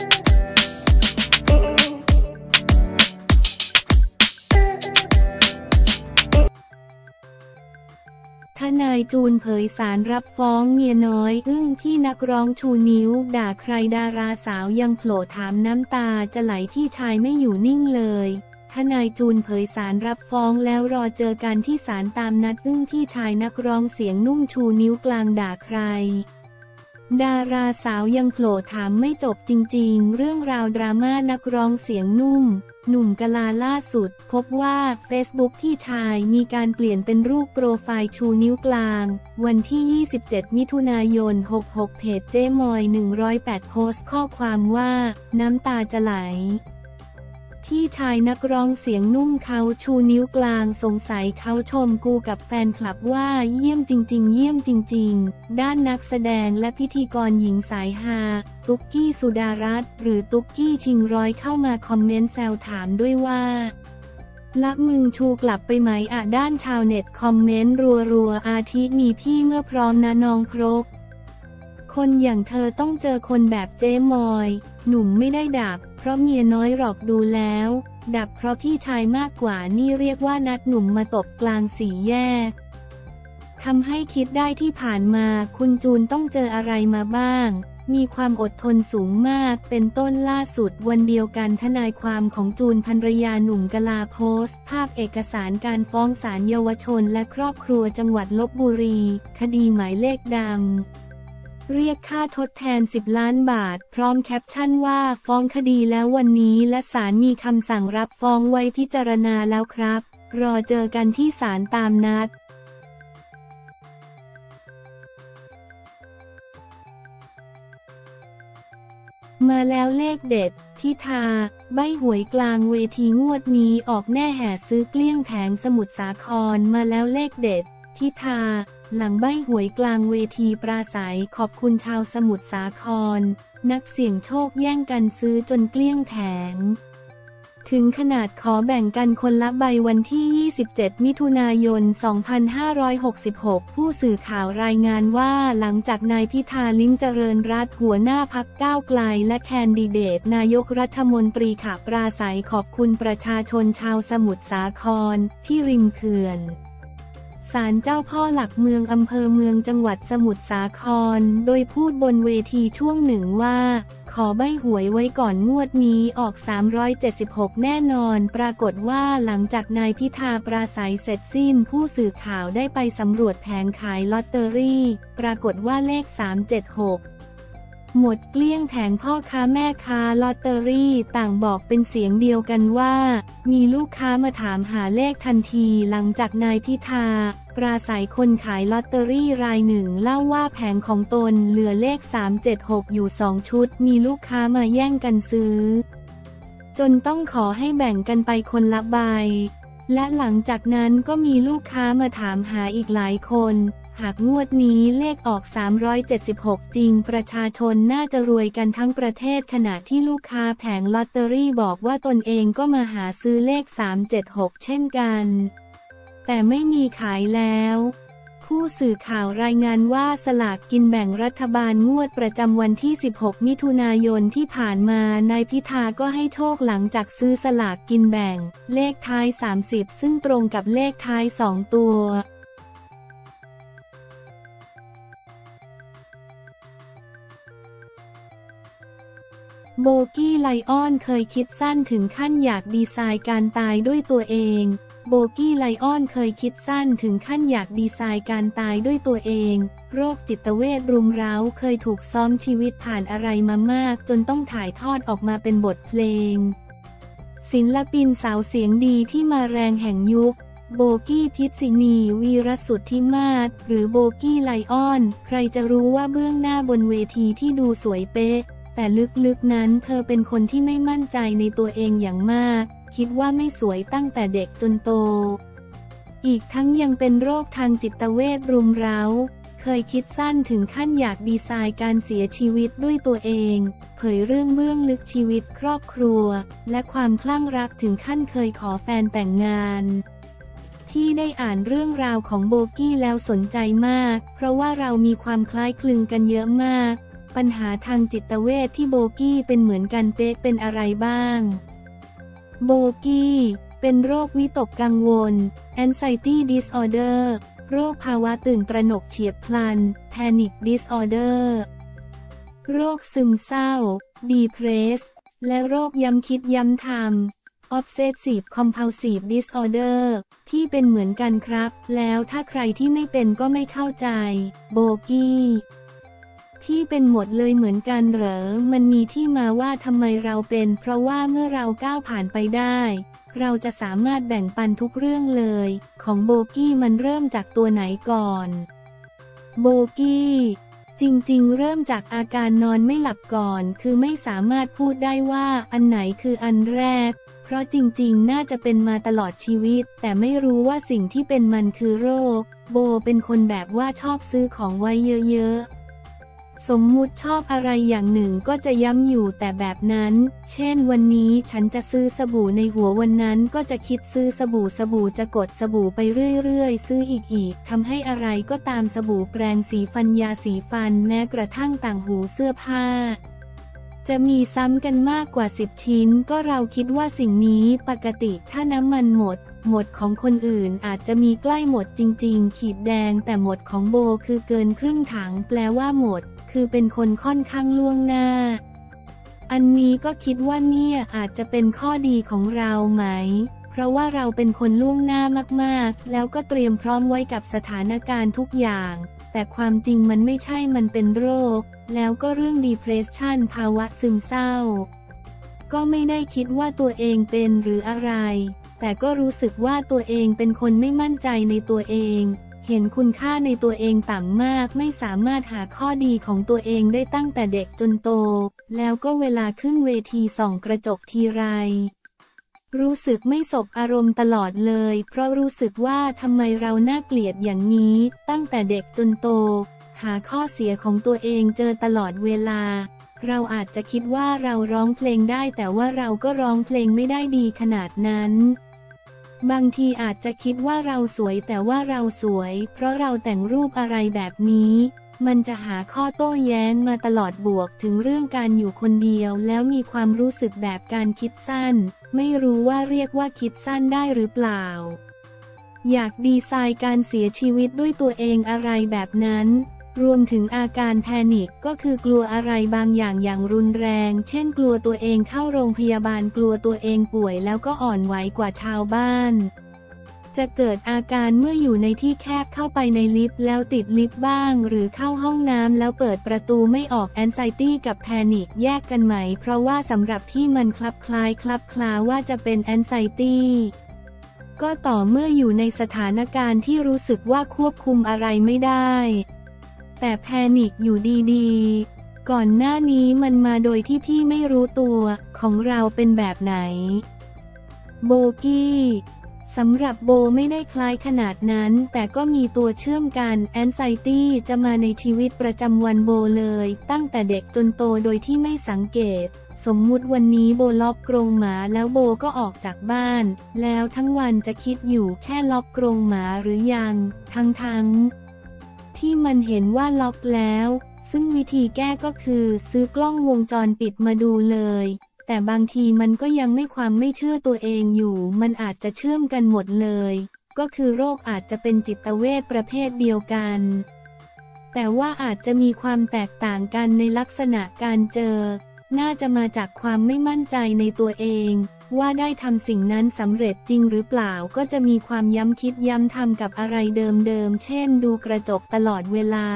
ทนายจูนเผยสารรับฟ้องเมียน้อย อึ้งที่นักร้องชูนิ้ว ด่าใครดาราสาวยังโผล่ถามน้ำตาจะไหลที่ชายไม่อยู่นิ่งเลยทนายจูนเผยสารรับฟ้องแล้วรอเจอกันที่ศาลตามนัดอึ้งที่ชายนักร้องเสียงนุ่มชูนิ้วกลางด่าใคร ดาราสาวยังโผล่ถามไม่จบจริงๆ เรื่องราวดราม่านักร้องเสียงนุ่ม หนุ่มกะลาล่าสุด พบว่า Facebook ที่ชายมีการเปลี่ยนเป็นรูปโปรไฟล์ชูนิ้วกลาง วันที่ 27 มิถุนายน 66 เพจเจมอย 108 โพสต์ข้อความว่า น้ำตาจะไหล ที่ชายนักร้องเสียงนุ่มเขาชูนิ้วกลางสงสัยเขาชมกูกับแฟนคลับว่าเยี่ยมจริง ๆ เยี่ยมจริง ๆ ด้านนักแสดงและพิธีกรหญิงสายฮาตุ๊กกี้สุดารัตน์หรือตุ๊กกี้ชิงร้อยเข้ามาคอมเมนต์แซวถามด้วยว่าละมึงชูกลับไปไหมอะด้านชาวเน็ตคอมเมนต์รัวๆอาทิมีพี่เมื่อพร้อมนะน้องครกคนอย่างเธอต้องเจอคนแบบเจ๊มอย หนุ่มไม่ได้ดับ เพราะเมียน้อยหรอกดูแล้ว ดับเพราะพี่ชายมากกว่านี่เรียกว่านัดหนุ่มมาตบกลางสี่แยกกทำให้คิดได้ที่ผ่านมาคุณจูนต้องเจออะไรมาบ้าง มีความอดทนสูงมากเป็นต้นล่าสุดวันเดียวกันทนายความของจูนภรรยาหนุ่มกลาโพสต์ ภาพเอกสารการฟ้องศาลเยาวชนและครอบครัวจังหวัดลบบุรี คดีหมายเลขดำ เรียกค่าทดแทน 10 ล้านบาท พร้อมแคปชั่นว่าฟ้องคดีแล้ววันนี้และศาลมีคำสั่งรับฟ้องไว้พิจารณาแล้วครับ รอเจอกันที่ศาลตามนัดมาแล้วเลขเด็ด ทิทา ใบหวยกลางเวทีงวดนี้ออกแน่แห่ซื้อเกลี้ยงแผงสมุทรสาครมาแล้วเลขเด็ด ทิทาหลังใบหวยกลางเวทีปราศัยขอบคุณชาวสมุทรสาคร นักเสี่ยงโชคแย่งกันซื้อจนเกลี้ยงแผงถึงขนาดขอแบ่งกันคนละใบวันที่ 27 มิถุนายน 2566 ผู้สื่อข่าวรายงานว่าหลังจากนายพิธาลิ้มเจริญรัตหัวหน้าพักก้าวไกลและแคนดิเดต นายกรัฐมนตรีขับปราศัยขอบคุณประชาชนชาวสมุทรสาครที่ริมเขื่อน ศาลเจ้าพ่อหลักเมืองอำเภอเมืองจังหวัดสมุทรสาคร โดยพูดบนเวทีช่วงหนึ่งว่า ขอใบหวยไว้ก่อนงวดนี้ออก 376 แน่นอน ปรากฏว่าหลังจากนายพิธาปราศัยเสร็จสิ้นผู้สื่อข่าวได้ไปสำรวจแผงขายลอตเตอรี่ ปรากฏว่าเลข 376 หมดเกลี้ยงแผงพ่อค้าแม่ค้าลอตเตอรี่ต่างบอกเป็นเสียงเดียวกันว่า มีลูกค้ามาถามหาเลขทันทีหลังจากนายพิธา ปราศัยคนขายลอตเตอรี่รายหนึ่งเล่าว่าแผงของตนเหลือเลข 376 อยู่สองชุด มีลูกค้ามาแย่งกันซื้อ จนต้องขอให้แบ่งกันไปคนละใบและหลังจากนั้นก็มีลูกค้ามาถามหาอีกหลายคน หากงวดนี้เลขออก 376 จริง ประชาชนน่าจะรวยกันทั้งประเทศขณะที่ลูกค้าแผงลอตเตอรี่บอกว่าตนเองก็มาหาซื้อเลข 376 เช่นกัน แต่ไม่มีขายแล้วผู้สื่อข่าวรายงานว่าสลากกินแบ่งรัฐบาลงวดประจำวันที่ 16 มิถุนายนที่ผ่านมานายพิธาก็ให้โชคหลังจากซื้อสลากกินแบ่ง เลขท้าย 30 ซึ่งตรงกับเลขท้าย 2 ตัว โบกี้ไลออนเคยคิดสั้นถึงขั้นอยากดีไซน์การตายด้วยตัวเอง โบกี้ไลออนเคยคิดสั้นถึงขั้นอยากดีไซน์การตายด้วยตัวเอง โรคจิตเวทรุมเร้าเคยถูกซ้อมชีวิตผ่านอะไรมามาก จนต้องถ่ายทอดออกมาเป็นบทเพลง ศิลปินสาวเสียงดีที่มาแรงแห่งยุคโบกี้พิษศินีวีรสุทธิมาศหรือโบกี้ไลออน ใครจะรู้ว่าเบื้องหน้าบนเวทีที่ดูสวยเป๊ะ แต่ลึกๆนั้นเธอเป็นคนที่ไม่มั่นใจในตัวเองอย่างมาก คิดว่าไม่สวยตั้งแต่เด็กจนโต อีกทั้งยังเป็นโรคทางจิตเวทรุมเร้า เคยคิดสั้นถึงขั้นอยากดีไซน์การเสียชีวิตด้วยตัวเอง เผยเรื่องเบื้องลึกชีวิตครอบครัว และความคลั่งรักถึงขั้นเคยขอแฟนแต่งงานที่ได้อ่านเรื่องราวของโบกี้แล้วสนใจมาก เพราะว่าเรามีความคล้ายคลึงกันเยอะมาก ปัญหาทางจิตเวชที่โบกี้เป็นเหมือนกันเป๊กเป็นอะไรบ้าง โบกี้ เป็นโรควิตกกังวล anxiety disorder โรคภาวะตื่นตระหนกเฉียบพลัน panic disorder โรคซึมเศร้า depress และโรคย้ำคิดย้ำทำ obsessive compulsive disorder ที่เป็นเหมือนกันครับ แล้วถ้าใครที่ไม่เป็นก็ไม่เข้าใจ โบกี้ ที่เป็นหมดเลยเหมือนกันเหรอ มันมีที่มาว่าทำไมเราเป็น เพราะว่าเมื่อเราก้าวผ่านไปได้ เราจะสามารถแบ่งปันทุกเรื่องเลย ของโบกี้มันเริ่มจากตัวไหนก่อน โบกี้ จริงๆ เริ่มจากอาการนอนไม่หลับก่อน คือไม่สามารถพูดได้ว่าอันไหนคืออันแรก เพราะจริงๆ น่าจะเป็นมาตลอดชีวิต แต่ไม่รู้ว่าสิ่งที่เป็นมันคือโรค โบเป็นคนแบบว่าชอบซื้อของไว้เยอะๆ สมมุติชอบอะไรอย่างหนึ่งก็จะย้ำอยู่แต่แบบนั้น เช่นวันนี้ฉันจะซื้อสบู่ในหัววันนั้นก็จะคิดซื้อสบู่สบู่จะกดสบู่ไปเรื่อยๆ ซื้ออีกอีกทำให้อะไรก็ตามสบู่แปรงสีฟันยาสีฟันแม้กระทั่งต่างหูเสื้อผ้า จะมีซ้ำกันมากกว่า 10 ชิ้น ก็เราคิดว่าสิ่งนี้ปกติถ้าน้ำมันหมด หมดของคนอื่นอาจจะมีใกล้หมดจริง ๆ ขีดแดงแต่หมดของโบคือเกินครึ่งถังแปลว่าหมด คือเป็นคนค่อนข้างล่วงหน้า อันนี้ก็คิดว่าเนี่ยอาจจะเป็นข้อดีของเราไหม เพราะว่าเราเป็นคนล่วงหน้ามากๆ แล้วก็เตรียมพร้อมไว้กับสถานการณ์ทุกอย่าง แต่ความจริงมันไม่ใช่มันเป็นโรค แล้วก็เรื่อง depression ภาวะซึมเศร้า ก็ไม่ได้คิดว่าตัวเองเป็นหรืออะไร แต่ก็รู้สึกว่าตัวเองเป็นคนไม่มั่นใจในตัวเอง เห็นคุณค่าในตัวเองต่ำมากไม่สามารถหาข้อดีของตัวเองได้ตั้งแต่เด็กจนโต แล้วก็เวลาขึ้นเวทีส่องกระจกทีไร รู้สึกไม่สบอารมณ์ตลอดเลย เพราะรู้สึกว่าทำไมเราน่าเกลียดอย่างนี้ ตั้งแต่เด็กจนโต หาข้อเสียของตัวเองเจอตลอดเวลา เราอาจจะคิดว่าเราร้องเพลงได้แต่ว่าเราก็ร้องเพลงไม่ได้ดีขนาดนั้น บางทีอาจจะคิดว่าเราสวยแต่ว่าเราสวย เพราะเราแต่งรูปอะไรแบบนี้ มันจะหาข้อโต้แย้งมาตลอดบวกถึงเรื่องการอยู่คนเดียว แล้วมีความรู้สึกแบบการคิดสั้น ไม่รู้ว่าเรียกว่าคิดสั้นได้หรือเปล่า อยากดีไซน์การเสียชีวิตด้วยตัวเองอะไรแบบนั้น รวมถึงอาการแพนิคก็คือกลัวอะไรบางอย่างอย่างรุนแรง เช่นกลัวตัวเองเข้าโรงพยาบาลกลัวตัวเองป่วยแล้วก็อ่อนไหวกว่าชาวบ้านจะเกิดอาการเมื่ออยู่ในที่แคบเข้าไปในลิฟต์แล้วติดลิฟต์บ้าง หรือเข้าห้องน้ำแล้วเปิดประตูไม่ออก anxiety กับ panic แยกกันไหม เพราะว่าสำหรับที่มันคลับคล้ายคลับคลาว่าจะเป็น anxiety ก็ต่อเมื่ออยู่ในสถานการณ์ที่รู้สึกว่าควบคุมอะไรไม่ได้ แต่ panic อยู่ดีๆ ก่อนหน้านี้มันมาโดยที่พี่ไม่รู้ตัวของเราเป็นแบบไหน โบกี้สำหรับโบไม่ได้คล้ายขนาดนั้น แต่ก็มีตัวเชื่อมกันแอนไซตี้จะมาในชีวิตประจำวันโบเลย ตั้งแต่เด็กจนโตโดยที่ไม่สังเกต สมมุติวันนี้โบล็อกกรงหมาแล้วโบก็ออกจากบ้าน แล้วทั้งวันจะคิดอยู่แค่ล็อกกรงหมาหรือยัง ทั้งๆ ที่มันเห็นว่าล็อกแล้ว ซึ่งวิธีแก้ก็คือซื้อกล้องวงจรปิดมาดูเลย แต่บางทีมันก็ยังไม่ความไม่เชื่อตัวเองอยู่ มันอาจจะเชื่อมกันหมดเลย ก็คือโรคอาจจะเป็นจิตเวชประเภทเดียวกัน แต่ว่าอาจจะมีความแตกต่างกันในลักษณะการเจอ น่าจะมาจากความไม่มั่นใจในตัวเอง ว่าได้ทำสิ่งนั้นสำเร็จจริงหรือเปล่าก็จะมีความย้ำคิดย้ำทำกับอะไรเดิมๆ เช่นดูกระจกตลอดเวลา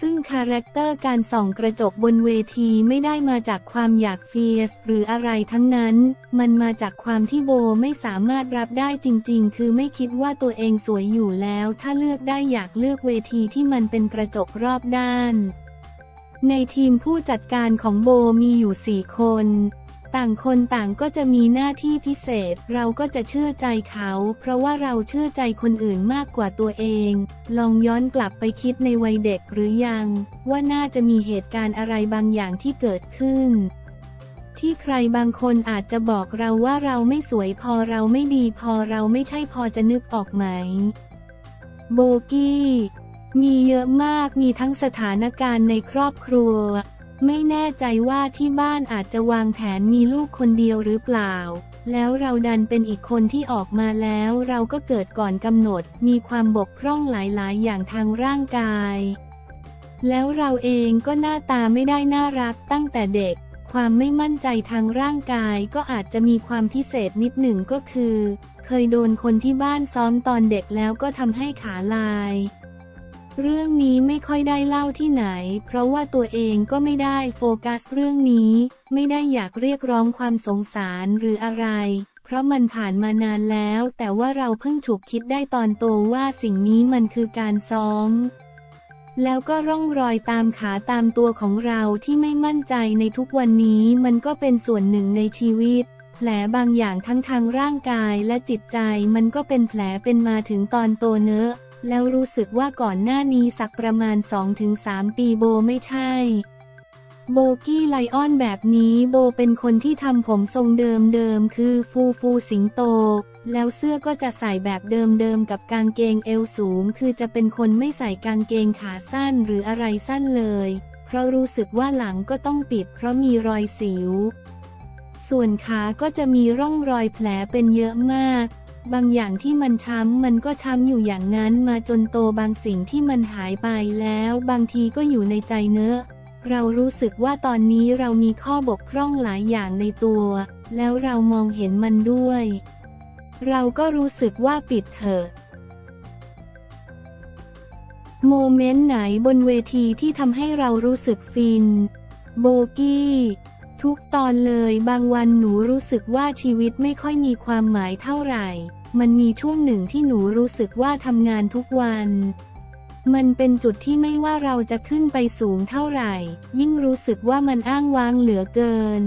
ซึ่ง character การส่องกระจกบนเวทีไม่ได้มาจากความอยาก fierce หรืออะไรทั้งนั้น มันมาจากความที่โบไม่สามารถรับได้จริงๆ คือไม่คิดว่าตัวเองสวยอยู่แล้ว ถ้าเลือกได้อยากเลือกเวทีที่มันเป็นกระจกรอบด้านในทีมผู้จัดการของโบมีอยู่สี่คน ต่างคนต่างก็จะมีหน้าที่พิเศษ เราก็จะเชื่อใจเขา เพราะว่าเราเชื่อใจคนอื่นมากกว่าตัวเอง ลองย้อนกลับไปคิดในวัยเด็กหรือยัง ว่าน่าจะมีเหตุการณ์อะไรบางอย่างที่เกิดขึ้น ที่ใครบางคนอาจจะบอกเราว่าเราไม่สวยพอเราไม่ดีพอเราไม่ใช่พอจะนึกออกไหม โบกี้ มีเยอะมากมีทั้งสถานการณ์ในครอบครัว ไม่แน่ใจว่าที่บ้านอาจจะวางแผนมีลูกคนเดียวหรือเปล่า แล้วเราดันเป็นอีกคนที่ออกมาแล้วเราก็เกิดก่อนกำหนด มีความบกพร่องหลายๆ อย่างทางร่างกาย แล้วเราเองก็หน้าตาไม่ได้น่ารักตั้งแต่เด็ก ความไม่มั่นใจทางร่างกายก็อาจจะมีความพิเศษนิดหนึ่งก็คือ เคยโดนคนที่บ้านซ้อมตอนเด็กแล้วก็ทำให้ขาลาย เรื่องนี้ไม่ค่อยได้เล่าที่ไหน เพราะว่าตัวเองก็ไม่ได้โฟกัสเรื่องนี้ ไม่ได้อยากเรียกร้องความสงสารหรืออะไร เพราะมันผ่านมานานแล้ว แต่ว่าเราเพิ่งถูกคิดได้ตอนโตว่าสิ่งนี้มันคือการซ้อม แล้วก็ร่องรอยตามขาตามตัวของเราที่ไม่มั่นใจในทุกวันนี้มันก็เป็นส่วนหนึ่งในชีวิต แผลบางอย่างทั้งทางร่างกายและจิตใจมันก็เป็นแผลเป็นมาถึงตอนโตเนอะ แล้วรู้สึกว่าก่อนหน้านี้สักประมาณ 2-3 ปีโบไม่ใช่ โบกี้ไลออนแบบนี้โบเป็นคนที่ทำผมทรงเดิมๆคือฟูฟูสิงโต แล้วเสื้อก็จะใส่แบบเดิมๆกับกางเกงเอวสูง คือจะเป็นคนไม่ใส่กางเกงขาสั้นหรืออะไรสั้นเลย เพราะรู้สึกว่าหลังก็ต้องปิดเพราะมีรอยสิว ส่วนขาก็จะมีร่องรอยแผลเป็นเยอะมาก บางอย่างที่มันช้ำมันก็ช้ำอยู่อย่างนั้นมาจนโตบางสิ่งที่มันหายไปแล้วบางทีก็อยู่ในใจเนอะเรารู้สึกว่าตอนนี้เรามีข้อบกพร่องหลายอย่างในตัว แล้วเรามองเห็นมันด้วย เราก็รู้สึกว่าปิดเถอะโมเมนต์ไหนบนเวทีที่ทำให้เรารู้สึกฟิน โบกี้ ทุกตอนเลย บางวันหนูรู้สึกว่าชีวิตไม่ค่อยมีความหมายเท่าไหร่ มันมีช่วงหนึ่งที่หนูรู้สึกว่าทำงานทุกวัน มันเป็นจุดที่ไม่ว่าเราจะขึ้นไปสูงเท่าไหร่ ยิ่งรู้สึกว่ามันอ้างว้างเหลือเกิน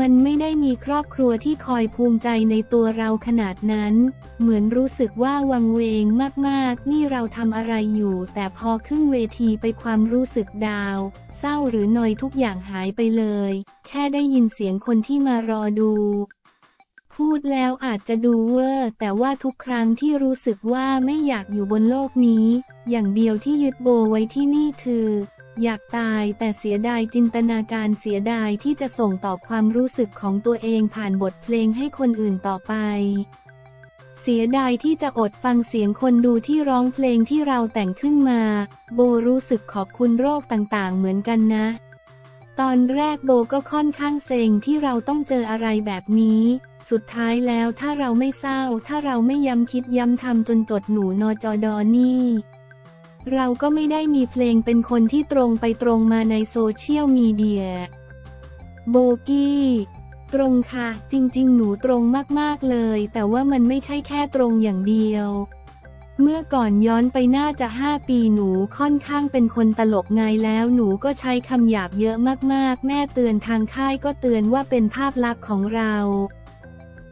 มันไม่ได้มีครอบครัวที่คอยภูมิใจในตัวเราขนาดนั้น เหมือนรู้สึกว่าวังเวงมากๆ นี่เราทำอะไรอยู่ แต่พอขึ้นเวทีไปความรู้สึกดาว เศร้าหรือนอยทุกอย่างหายไปเลย แค่ได้ยินเสียงคนที่มารอดู พูดแล้วอาจจะดูเวอร์แต่ว่าทุกครั้งที่รู้สึกว่าไม่อยากอยู่บนโลกนี้ อย่างเดียวที่ยึดโบไว้ที่นี่คือ อยากตายแต่เสียดายจินตนาการเสียดายที่จะส่งต่อความรู้สึกของตัวเองผ่านบทเพลงให้คนอื่นต่อไป เสียดายที่จะอดฟังเสียงคนดูที่ร้องเพลงที่เราแต่งขึ้นมา โบรู้สึกขอบคุณโรคต่างๆ เหมือนกันนะ ตอนแรกโบก็ค่อนข้างเซ็งที่เราต้องเจออะไรแบบนี้ สุดท้ายแล้วถ้าเราไม่เศร้า ถ้าเราไม่ย้ำคิดย้ำทำจนจดหนูนอจอดอนี่ เราก็ไม่ได้มีเพลงเป็นคนที่ตรงไปตรงมาในโซเชียลมีเดีย โบกี้ ตรงค่ะ จริง ๆ หนูตรงมากๆเลย แต่ว่ามันไม่ใช่แค่ตรงอย่างเดียว เมื่อก่อนย้อนไปน่าจะ 5 ปีหนูค่อนข้างเป็นคนตลกไงแล้วหนูก็ใช้คำหยาบเยอะมากๆ แม่เตือนทางค่ายก็เตือนว่าเป็นภาพลักษณ์ของเรา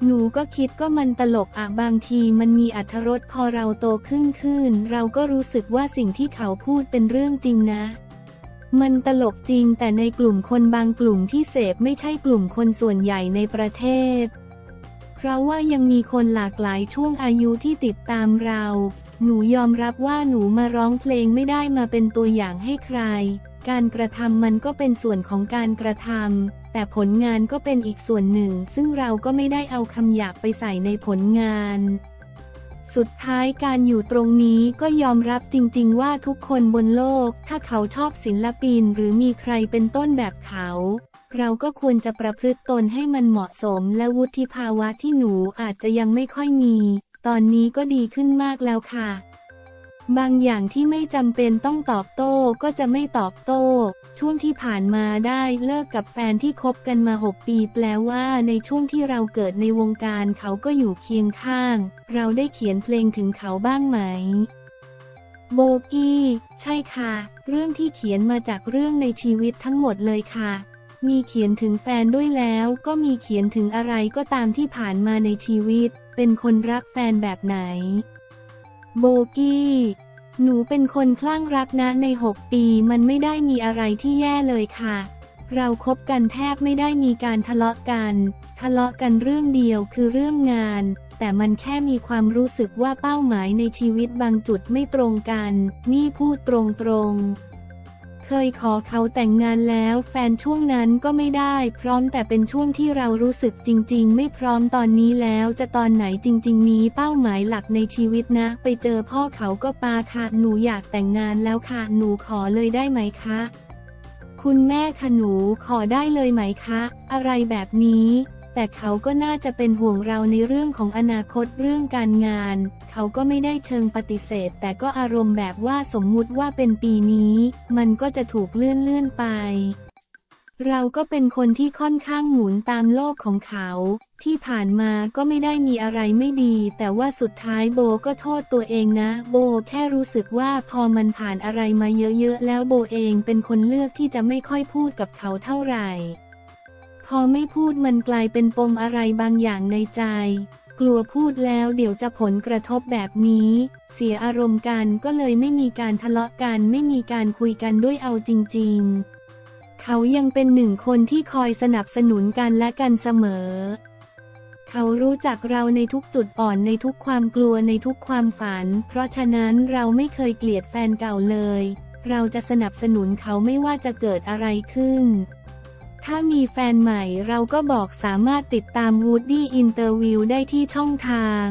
หนูก็คิดก็มันตลกอะบางทีมันมีอัธรสพอเราโตขึ้นขึ้น เราก็รู้สึกว่าสิ่งที่เขาพูดเป็นเรื่องจริงนะ มันตลกจริงแต่ในกลุ่มคนบางกลุ่มที่เสพไม่ใช่กลุ่มคนส่วนใหญ่ในประเทศ เพราะว่ายังมีคนหลากหลายช่วงอายุที่ติดตามเรา หนูยอมรับว่าหนูมาร้องเพลงไม่ได้มาเป็นตัวอย่างให้ใคร การกระทำมันก็เป็นส่วนของการกระทำ แต่ผลงานก็เป็นอีกส่วนหนึ่ง ซึ่งเราก็ไม่ได้เอาคำหยาบไปใส่ในผลงาน สุดท้ายการอยู่ตรงนี้ก็ยอมรับจริง ๆ ว่าทุกคนบนโลก ถ้าเขาชอบศิลปินหรือมีใครเป็นต้นแบบเขา เราก็ควรจะประพฤติตนให้มันเหมาะสมและวุฒิภาวะที่หนูอาจจะยังไม่ค่อยมี ตอนนี้ก็ดีขึ้นมากแล้วค่ะ บางอย่างที่ไม่จำเป็นต้องตอบโต้ก็จะไม่ตอบโต้ ช่วงที่ผ่านมาได้เลิกกับแฟนที่คบกันมา 6 ปีแปลว่าในช่วงที่เราเกิดในวงการเขาก็อยู่เคียงข้าง เราได้เขียนเพลงถึงเขาบ้างไหม โบกี้ ใช่ค่ะ เรื่องที่เขียนมาจากเรื่องในชีวิตทั้งหมดเลยค่ะ มีเขียนถึงแฟนด้วยแล้ว ก็มีเขียนถึงอะไรก็ตามที่ผ่านมาในชีวิต เป็นคนรักแฟนแบบไหน โบกี้ หนูเป็นคนคลั่งรักนะใน 6 ปีมันไม่ได้มีอะไรที่แย่เลยค่ะ เราคบกันแทบไม่ได้มีการทะเลาะกัน ทะเลาะกันเรื่องเดียวคือเรื่องงาน แต่มันแค่มีความรู้สึกว่าเป้าหมายในชีวิตบางจุดไม่ตรงกัน นี่พูดตรงๆ เคยขอเขาแต่งงานแล้ว แฟนช่วงนั้นก็ไม่ได้ พร้อมแต่เป็นช่วงที่เรารู้สึกจริง ๆ ไม่พร้อมตอนนี้แล้วจะตอนไหนจริง ๆ นี้เป้าหมายหลักในชีวิตนะ ไปเจอพ่อเขาก็ปาค่ะหนูอยากแต่งงานแล้วค่ะหนูขอเลยได้ไหมคะ คุณแม่คะหนูขอได้เลยไหมคะ อะไรแบบนี้ แต่เขาก็น่าจะเป็นห่วงเราในเรื่องของอนาคตเรื่องการงาน เขาก็ไม่ได้เชิงปฏิเสธ แต่ก็อารมณ์แบบว่าสมมุติว่าเป็นปีนี้ มันก็จะถูกเลื่อนเลื่อนไป เราก็เป็นคนที่ค่อนข้างหมุนตามโลกของเขา ที่ผ่านมาก็ไม่ได้มีอะไรไม่ดี แต่ว่าสุดท้ายโบก็โทษตัวเองนะ โบแค่รู้สึกว่าพอมันผ่านอะไรมาเยอะๆแล้วโบเองเป็นคนเลือกที่จะไม่ค่อยพูดกับเขาเท่าไหร่ พอไม่พูดมันกลายเป็นปมอะไรบางอย่างในใจ กลัวพูดแล้วเดี๋ยวจะผลกระทบแบบนี้ เสียอารมณ์กันก็เลยไม่มีการทะเลาะกันไม่มีการคุยกันด้วยเอาจริง ๆ เขายังเป็นหนึ่งคนที่คอยสนับสนุนกันและกันเสมอ เขารู้จักเราในทุกจุดอ่อนในทุกความกลัวในทุกความฝัน เพราะฉะนั้นเราไม่เคยเกลียดแฟนเก่าเลย เราจะสนับสนุนเขาไม่ว่าจะเกิดอะไรขึ้น ถ้ามีแฟนใหม่เราก็บอกสามารถติดตาม Woody Interview ได้ที่ช่องทาง